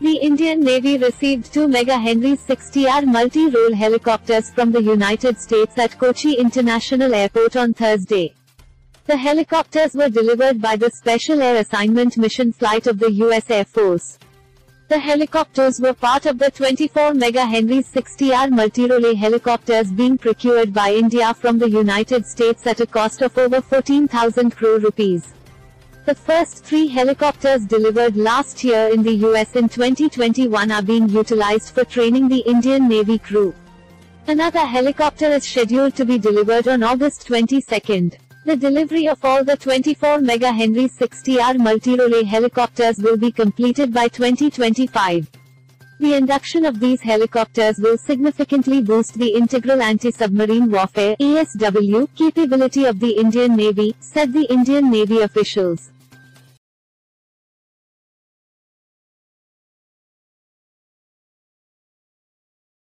The Indian Navy received two MH 60R multi-role helicopters from the United States at Kochi International Airport on Thursday. The helicopters were delivered by the Special Air Assignment Mission Flight of the U.S. Air Force. The helicopters were part of the 24 MH 60R multi-role helicopters being procured by India from the United States at a cost of over 14,000 crore rupees. The first three helicopters delivered last year in the US in 2021 are being utilized for training the Indian Navy crew. Another helicopter is scheduled to be delivered on August 22. The delivery of all the 24 MH 60R multi-role helicopters will be completed by 2025. The induction of these helicopters will significantly boost the integral anti-submarine warfare (ASW) capability of the Indian Navy, said the Indian Navy officials.